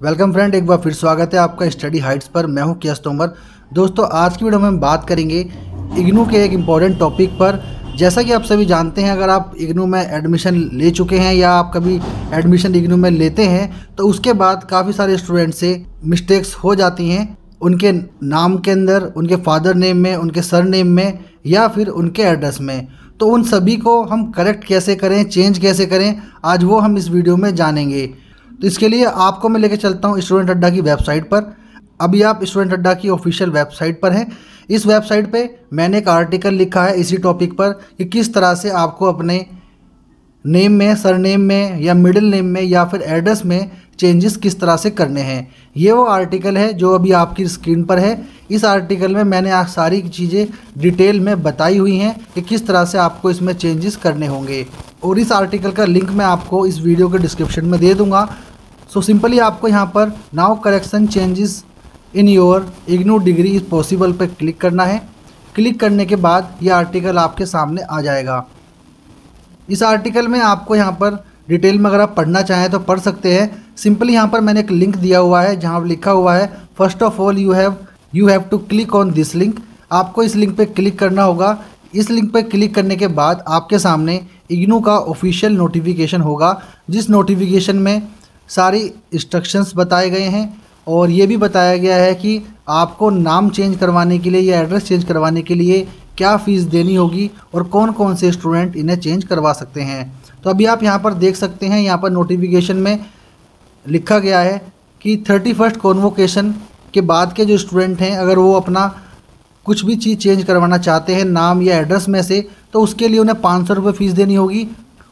Welcome friend, एक बार फिर स्वागत है आपका स्टडी हाइट्स पर। मैं हूँ कियास तोमर। दोस्तों, आज की वीडियो में हम बात करेंगे इग्नू के एक इंपॉर्टेंट टॉपिक पर। जैसा कि आप सभी जानते हैं, अगर आप इग्नू में एडमिशन ले चुके हैं या आप कभी एडमिशन इग्नू में लेते हैं तो उसके बाद काफ़ी सारे स्टूडेंट से मिस्टेक्स हो जाती हैं। उनके नाम के अंदर, उनके फादर नेम में, उनके सर नेम में या फिर उनके एड्रेस में। तो उन सभी को हम करेक्ट कैसे करें चेंज कैसे करें, आज वो हम इस वीडियो में जानेंगे। तो इसके लिए आपको मैं लेके चलता हूँ स्टूडेंट अड्डा की वेबसाइट पर। अभी आप स्टूडेंट अड्डा की ऑफिशियल वेबसाइट पर हैं। इस वेबसाइट पे मैंने एक आर्टिकल लिखा है इसी टॉपिक पर कि किस तरह से आपको अपने नेम में सर नेम में या मिडिल नेम में या फिर एड्रेस में चेंजेस किस तरह से करने हैं। ये वो आर्टिकल है जो अभी आपकी स्क्रीन पर है। इस आर्टिकल में मैंने आज सारी चीज़ें डिटेल में बताई हुई हैं कि किस तरह से आपको इसमें चेंजेस करने होंगे। और इस आर्टिकल का लिंक मैं आपको इस वीडियो के डिस्क्रिप्शन में दे दूँगा। सो सिंपली आपको यहाँ पर now correction changes in your IGNOU degree is possible पर क्लिक करना है। क्लिक करने के बाद ये आर्टिकल आपके सामने आ जाएगा। इस आर्टिकल में आपको यहाँ पर डिटेल में अगर आप पढ़ना चाहें तो पढ़ सकते हैं। सिंपली यहाँ पर मैंने एक लिंक दिया हुआ है, जहाँ लिखा हुआ है first of all you have you have to click on this link आपको इस लिंक पे क्लिक करना होगा। इस लिंक पे क्लिक करने के बाद आपके सामने इग्नू का ऑफिशियल नोटिफिकेशन होगा। जिस नोटिफिकेशन में सारी इंस्ट्रक्शंस बताए गए हैं और ये भी बताया गया है कि आपको नाम चेंज करवाने के लिए या एड्रेस चेंज करवाने के लिए क्या फ़ीस देनी होगी और कौन कौन से स्टूडेंट इन्हें चेंज करवा सकते हैं। तो अभी आप यहाँ पर देख सकते हैं, यहाँ पर नोटिफिकेशन में लिखा गया है कि थर्टी फ़र्स्ट कॉन्वोकेशन के बाद के जो स्टूडेंट हैं, अगर वो अपना कुछ भी चीज़ चेंज करवाना चाहते हैं, नाम या एड्रेस में से तो उसके लिए उन्हें पाँच सौ रुपये फ़ीस देनी होगी।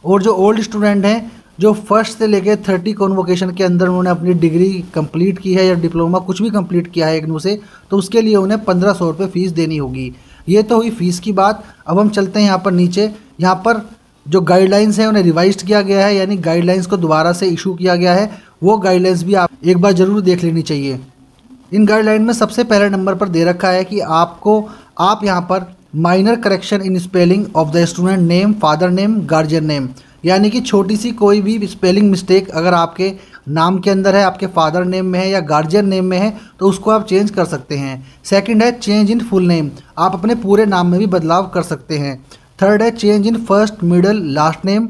और जो ओल्ड स्टूडेंट हैं जो फ़र्स्ट से लेकर थर्टी कॉन्वोकेशन के अंदर उन्होंने अपनी डिग्री कंप्लीट की है या डिप्लोमा कुछ भी कंप्लीट किया है इग्नू से तो उसके लिए उन्हें पंद्रह सौ रुपये फ़ीस देनी होगी। ये तो हुई फ़ीस की बात। अब हम चलते हैं यहाँ पर नीचे। यहाँ पर जो गाइडलाइंस हैं, उन्हें रिवाइज किया गया है, यानी गाइडलाइंस को दोबारा से इशू किया गया है। वो गाइडलाइंस भी आप एक बार ज़रूर देख लेनी चाहिए। इन गाइडलाइन में सबसे पहले नंबर पर दे रखा है कि आपको, आप यहाँ पर minor correction in spelling of the student name father name guardian name यानी कि छोटी सी कोई भी स्पेलिंग मिस्टेक अगर आपके नाम के अंदर है, आपके फादर नेम में है या गार्जियन नेम में है तो उसको आप चेंज कर सकते हैं। सेकंड है चेंज इन फुल नेम आप अपने पूरे नाम में भी बदलाव कर सकते हैं। थर्ड है change in first middle last name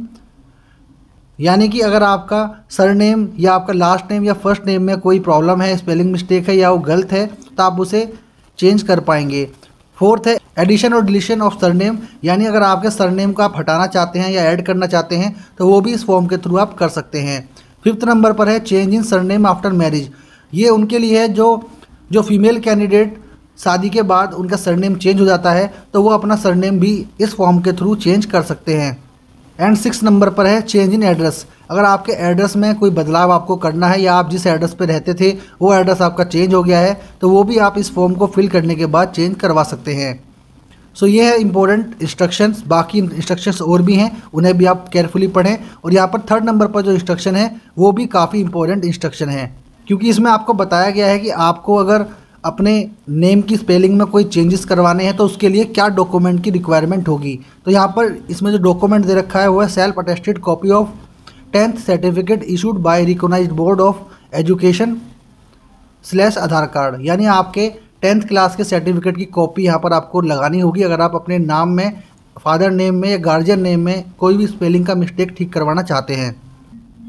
यानी कि अगर आपका सर नेम या आपका लास्ट नेम या फ़र्स्ट नेम में कोई प्रॉब्लम है स्पेलिंग मिस्टेक है या वो गलत है तो आप उसे चेंज कर पाएँगे। फोर्थ है एडिशन और डिलीशन ऑफ़ सरनेम यानी अगर आपके सरनेम को आप हटाना चाहते हैं या ऐड करना चाहते हैं तो वो भी इस फॉर्म के थ्रू आप कर सकते हैं। फिफ्थ नंबर पर है change in surname after marriage ये उनके लिए है जो जो फीमेल कैंडिडेट शादी के बाद उनका सरनेम चेंज हो जाता है तो वो अपना सरनेम भी इस फॉर्म के थ्रू चेंज कर सकते हैं। एंड सिक्स नंबर पर है चेंज इन एड्रेस अगर आपके एड्रेस में कोई बदलाव आपको करना है या आप जिस एड्रेस पर रहते थे वो एड्रेस आपका चेंज हो गया है तो वो भी आप इस फॉर्म को फिल करने के बाद चेंज करवा सकते हैं। सो so, ये है इंपॉर्टेंट इंस्ट्रक्शंस बाकी इंस्ट्रक्शंस और भी हैं उन्हें भी आप केयरफुली पढ़ें और यहाँ पर थर्ड नंबर पर जो इंस्ट्रक्शन है वो भी काफ़ी इंपॉर्टेंट इंस्ट्रक्शन है। क्योंकि इसमें आपको बताया गया है कि आपको अगर अपने नेम की स्पेलिंग में कोई चेंजेस करवाने हैं तो उसके लिए क्या डॉक्यूमेंट की रिक्वायरमेंट होगी। तो यहाँ पर इसमें जो डॉक्यूमेंट दे रखा है वो है self attested copy of tenth certificate issued by recognise board of education slash Aadhaar card यानी आपके टेंथ क्लास के सर्टिफिकेट की कॉपी यहाँ पर आपको लगानी होगी। अगर आप अपने नाम में फादर नेम में या गार्जियन नेम में कोई भी स्पेलिंग का मिस्टेक ठीक करवाना चाहते हैं।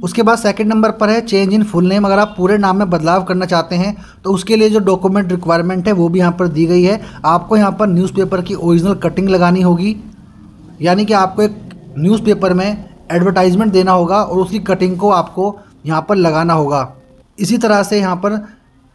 उसके बाद सेकंड नंबर पर है चेंज इन फुल नेम अगर आप पूरे नाम में बदलाव करना चाहते हैं तो उसके लिए जो डॉक्यूमेंट रिक्वायरमेंट है, वो भी यहाँ पर दी गई है। आपको यहाँ पर न्यूज़पेपर की ओरिजिनल कटिंग लगानी होगी। यानी कि आपको एक न्यूज़पेपर में एडवर्टाइजमेंट देना होगा और उसकी कटिंग को आपको यहाँ पर लगाना होगा। इसी तरह से यहाँ पर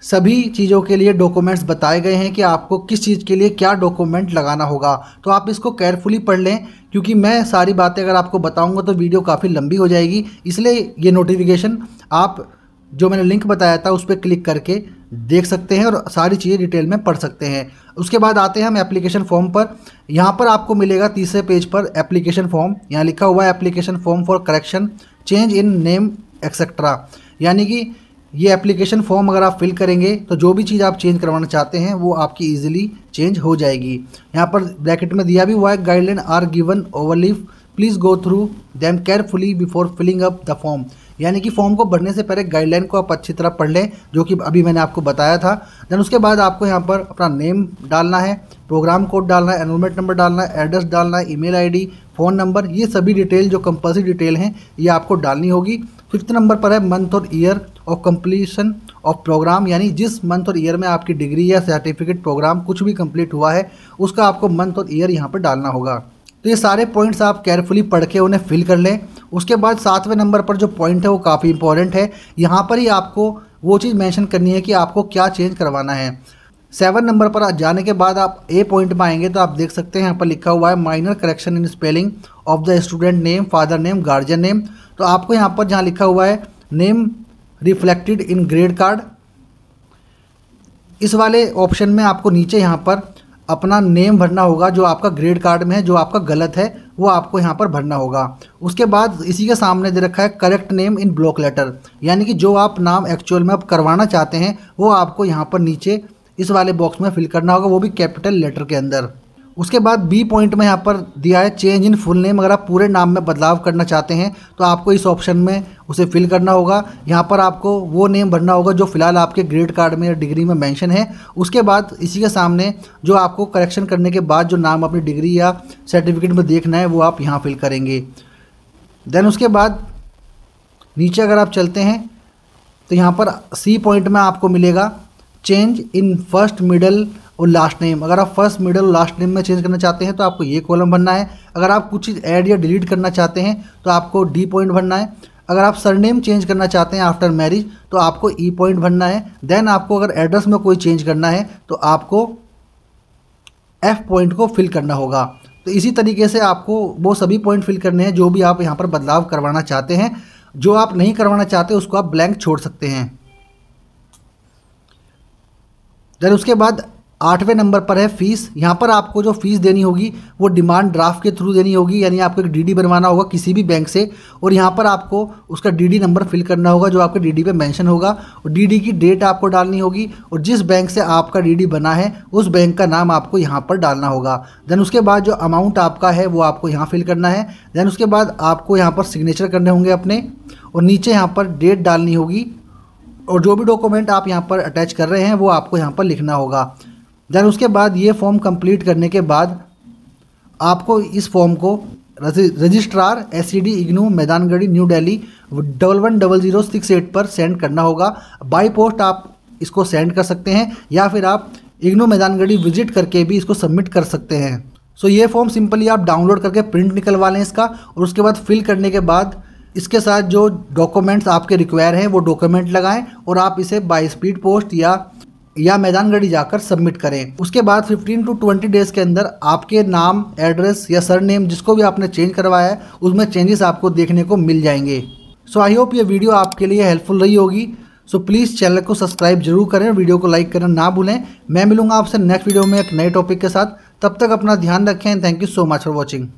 सभी चीज़ों के लिए डॉक्यूमेंट्स बताए गए हैं कि आपको किस चीज़ के लिए क्या डॉक्यूमेंट लगाना होगा। तो आप इसको केयरफुली पढ़ लें, क्योंकि मैं सारी बातें अगर आपको बताऊँगा तो वीडियो काफ़ी लंबी हो जाएगी, इसलिए ये नोटिफिकेशन आप जो मैंने लिंक बताया था, उस पर क्लिक करके देख सकते हैं और सारी चीज़ें डिटेल में पढ़ सकते हैं। उसके बाद आते हैं हम एप्लीकेशन फॉर्म पर। यहाँ पर आपको मिलेगा तीसरे पेज पर एप्लीकेशन फॉर्म यहाँ लिखा हुआ है application form for correction change in name etcetera यानी कि ये एप्लीकेशन फॉर्म अगर आप फिल करेंगे तो जो भी चीज़ आप चेंज करवाना चाहते हैं, वो आपकी इजीली चेंज हो जाएगी। यहाँ पर ब्रैकेट में दिया भी हुआ है guideline are given overleaf please go through them carefully before filling up the form यानी कि फॉर्म को भरने से पहले गाइडलाइन को आप अच्छी तरह पढ़ लें, जो कि अभी मैंने आपको बताया था। देन उसके बाद आपको यहाँ पर अपना नेम डालना है प्रोग्राम कोड डालना है एनरोलमेंट नंबर डालना है एड्रेस डालना है ईमेल आईडी फ़ोन नंबर ये सभी डिटेल जो कंपल्सरी डिटेल हैं, ये आपको डालनी होगी। फिफ्थ नंबर पर है मंथ और year of completion of program यानी जिस मंथ और ईयर में आपकी डिग्री या सर्टिफिकेट प्रोग्राम कुछ भी कंप्लीट हुआ है, उसका आपको मंथ और ईयर यहाँ पर डालना होगा। तो ये सारे पॉइंट्स आप केयरफुली पढ़ के उन्हें फिल कर लें। उसके बाद सातवें नंबर पर जो पॉइंट है वो काफ़ी इंपॉर्टेंट है। यहाँ पर ही आपको वो चीज़ मेंशन करनी है कि आपको क्या चेंज करवाना है। सेवन नंबर पर जाने के बाद आप ए पॉइंट में आएँगे तो आप देख सकते हैं, यहाँ पर लिखा हुआ है minor correction in spelling of the student name father name guardian name तो आपको यहाँ पर जहाँ लिखा हुआ है name reflected in grade card इस वाले ऑप्शन में आपको नीचे यहाँ पर अपना नेम भरना होगा, जो आपका ग्रेड कार्ड में है, जो आपका गलत है, वो आपको यहाँ पर भरना होगा। उसके बाद इसी के सामने दे रखा है correct name in block letter यानी कि जो आप नाम एक्चुअल में आप करवाना चाहते हैं, वो आपको यहाँ पर नीचे इस वाले बॉक्स में फिल करना होगा, वो भी कैपिटल लेटर के अंदर। उसके बाद बी पॉइंट में यहाँ पर दिया है चेंज इन फुल नेम अगर आप पूरे नाम में बदलाव करना चाहते हैं तो आपको इस ऑप्शन में उसे फिल करना होगा। यहाँ पर आपको वो नेम भरना होगा जो फ़िलहाल आपके ग्रेड कार्ड में या डिग्री में मेंशन है। उसके बाद इसी के सामने जो आपको करेक्शन करने के बाद जो नाम अपनी डिग्री या सर्टिफिकेट में देखना है, वो आप यहाँ फिल करेंगे। देन उसके बाद नीचे अगर आप चलते हैं तो यहाँ पर सी पॉइंट में आपको मिलेगा चेंज इन फ़र्स्ट मिडल और लास्ट नेम अगर आप फ़र्स्ट मिडल और लास्ट नेम में चेंज करना चाहते हैं तो आपको ये कॉलम भरना है। अगर आप कुछ चीज़ ऐड या डिलीट करना चाहते हैं तो आपको डी पॉइंट भरना है। अगर आप सरनेम चेंज करना चाहते हैं आफ्टर मैरिज तो आपको ई पॉइंट भरना है। देन आपको अगर एड्रेस में कोई चेंज करना है तो आपको एफ़ पॉइंट को फिल करना होगा। तो इसी तरीके से आपको वो सभी पॉइंट फिल करने हैं, जो भी आप यहाँ पर बदलाव करवाना चाहते हैं। जो आप नहीं करवाना चाहते, उसको आप ब्लैंक छोड़ सकते हैं। देन उसके बाद आठवें नंबर पर है फ़ीस। यहाँ पर आपको जो फ़ीस देनी होगी, वो डिमांड ड्राफ्ट के थ्रू देनी होगी, यानी आपको एक डीडी बनवाना होगा किसी भी बैंक से, और यहाँ पर आपको उसका डीडी नंबर फिल करना होगा, जो आपके डीडी पे मेंशन होगा, और डीडी की डेट आपको डालनी होगी, और जिस बैंक से आपका डीडी बना है, उस बैंक का नाम आपको यहाँ पर डालना होगा। देन उसके बाद जो अमाउंट आपका है, वो आपको यहाँ फिल करना है। देन उसके बाद आपको यहाँ पर सिग्नेचर करने होंगे अपने, और नीचे यहाँ पर डेट डालनी होगी, और जो भी डॉक्यूमेंट आप यहाँ पर अटैच कर रहे हैं, वो आपको यहाँ पर लिखना होगा। देन उसके बाद ये फॉर्म कंप्लीट करने के बाद आपको इस फॉर्म को registrar S C D IGNOU Maidangarhi new Delhi double one double zero six eight पर सेंड करना होगा। बाई पोस्ट आप इसको सेंड कर सकते हैं या फिर आप इग्नू मैदानगढ़ी विज़िट करके भी इसको सबमिट कर सकते हैं। सो so, ये फॉर्म सिंपली आप डाउनलोड करके प्रिंट निकलवा लें इसका और उसके बाद फिल करने के बाद इसके साथ जो डॉक्यूमेंट्स आपके रिक्वायर हैं वो डॉक्यूमेंट लगाएँ और आप इसे बाई स्पीड पोस्ट या या मैदानगढ़ी जाकर सबमिट करें। उसके बाद 15 टू 20 डेज़ के अंदर आपके नाम एड्रेस या सर नेम जिसको भी आपने चेंज करवाया है उसमें चेंजेस आपको देखने को मिल जाएँगे। सो आई होप ये वीडियो आपके लिए हेल्पफुल रही होगी। सो so, प्लीज़ चैनल को सब्सक्राइब ज़रूर करें वीडियो को लाइक करना ना भूलें। मैं मिलूँगा आपसे नेक्स्ट वीडियो में एक नए टॉपिक के साथ। तब तक अपना ध्यान रखें। Thank you so much for watching